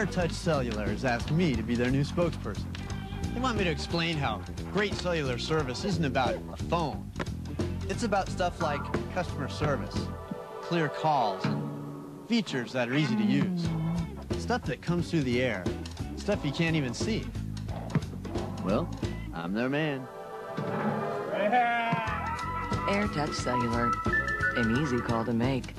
AirTouch Cellular has asked me to be their new spokesperson. They want me to explain how great cellular service isn't about a phone. It's about stuff like customer service, clear calls, and features that are easy to use. Stuff that comes through the air, stuff you can't even see. Well, I'm their man. AirTouch Cellular. An easy call to make.